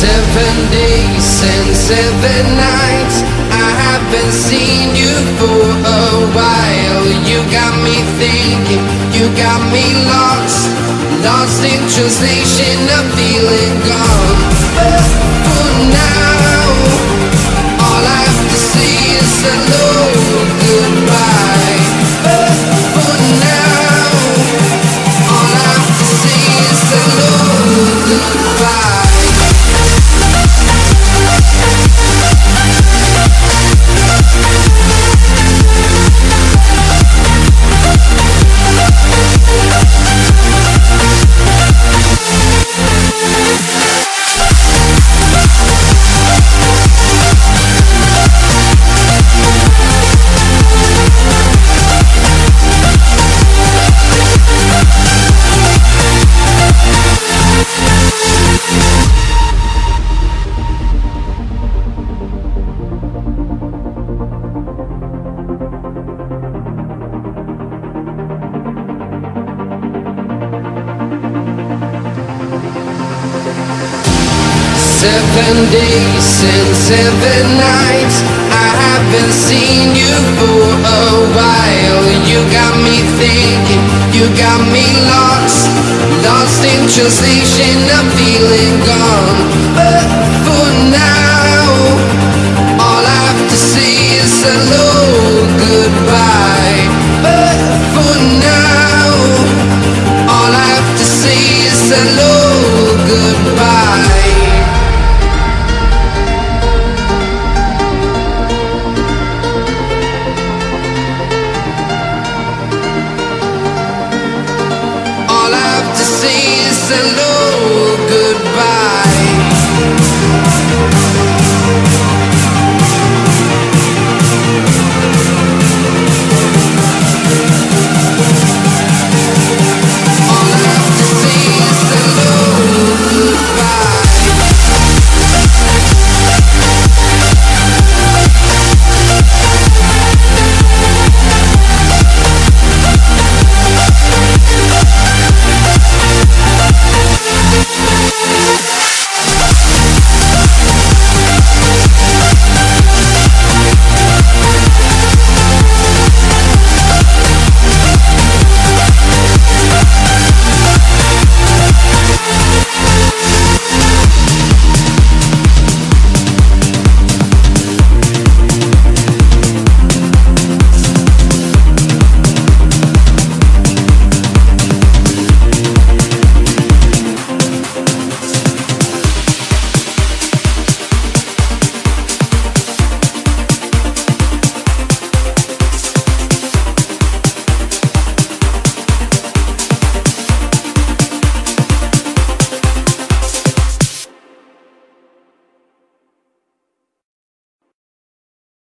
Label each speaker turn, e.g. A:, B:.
A: Seven days and seven nights. I haven't seen you for a while. You got me thinking, you got me lost. Lost in translation, I'm feeling gone. Seven days and seven nights. I haven't seen you for a while. You got me thinking, you got me lost. Lost in translation, I'm feeling gone. But for now hello, goodbye.